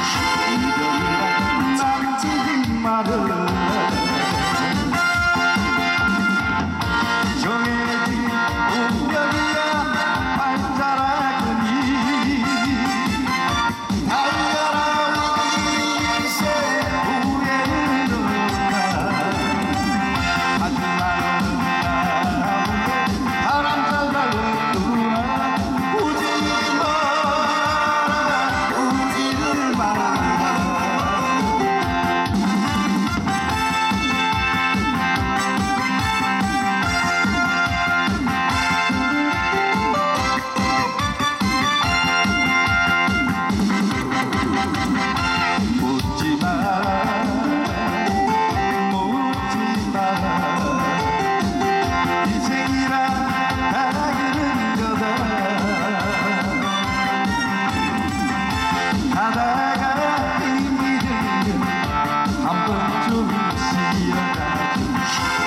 说一个明白，曾经的矛盾。就愿意，不愿。 이제이라 바라기는 여자 바다가 이미를 한번 좀 지어다 주시오